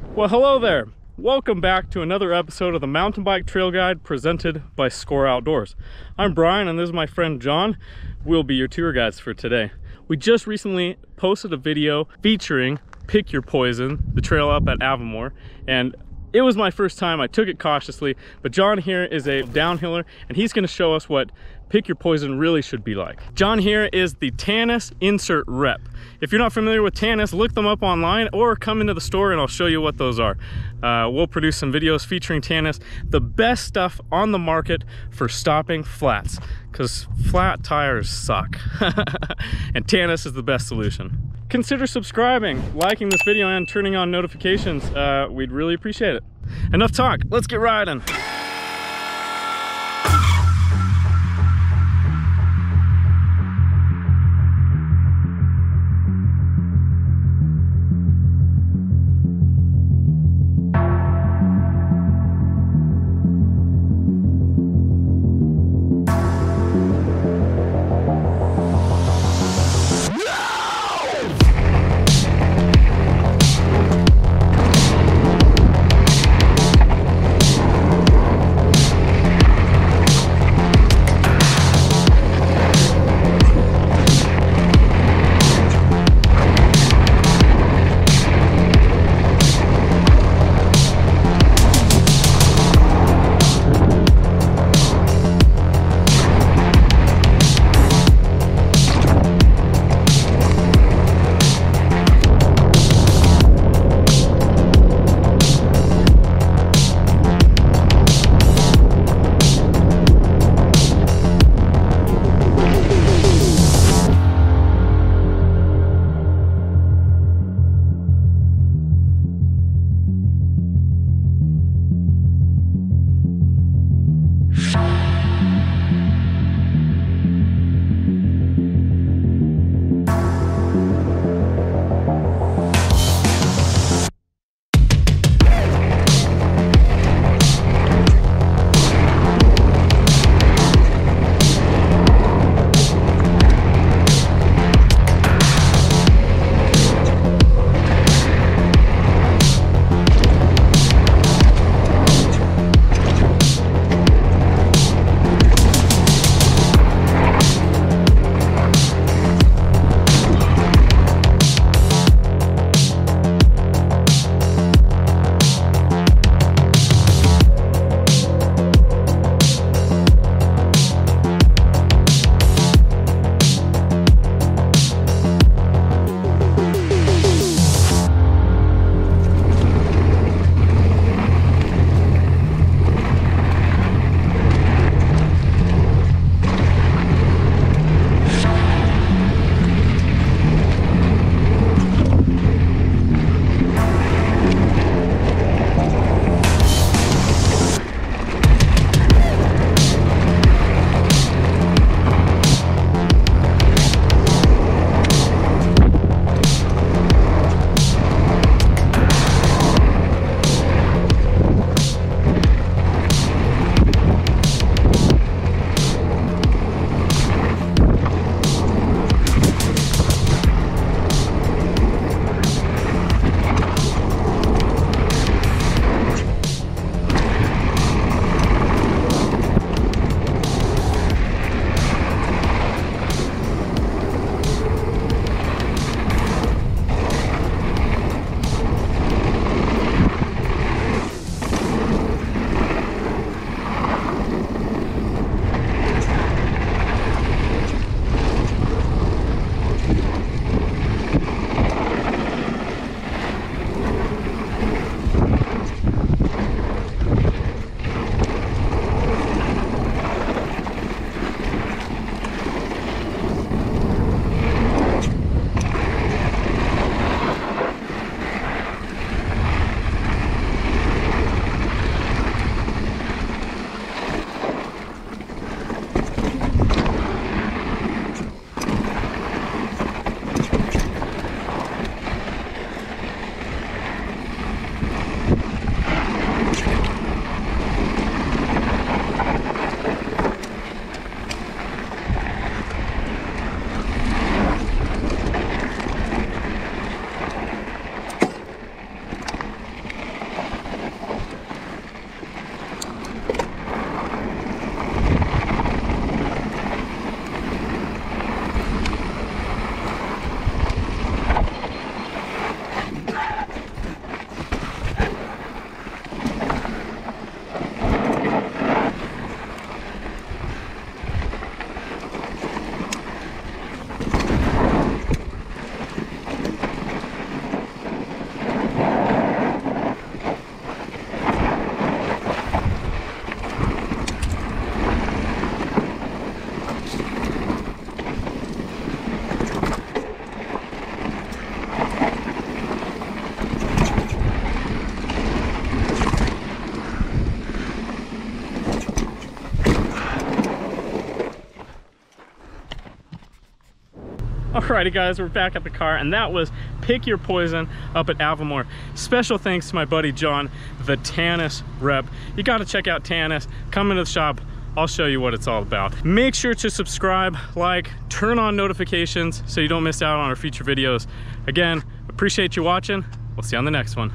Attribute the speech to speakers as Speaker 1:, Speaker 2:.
Speaker 1: Well, hello there. Welcome back to another episode of the Mountain Bike Trail Guide presented by Score Outdoors. I'm Brian and this is my friend John. We'll be your tour guides for today. We just recently posted a video featuring Pick Your Poison, the trail up at Avimor, and it was my first time. I took it cautiously, but John here is a downhiller and he's gonna show us what pick your poison really should be like. John here is the Tannus Insert Rep. If you're not familiar with Tannus, look them up online or come into the store and I'll show you what those are. Uh, we'll produce some videos featuring Tannus, the best stuff on the market for stopping flats, because flat tires suck. and Tannus is the best solution. Consider subscribing, liking this video, and turning on notifications. Uh, we'd really appreciate it. Enough talk, let's get riding. Alrighty guys, we're back at the car and that was Pick Your Poison up at Avimor. Special thanks to my buddy John, the Tannus rep. You gotta check out Tannus, come into the shop, I'll show you what it's all about. Make sure to subscribe, like, turn on notifications so you don't miss out on our future videos. Again, appreciate you watching. We'll see you on the next one.